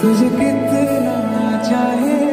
तुझे कितना चाहे